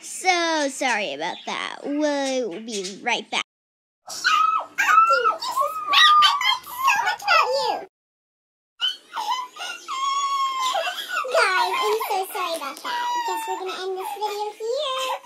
so sorry about that. We'll be right back. Guys, I'm so sorry about that. Guess we're gonna end this video here.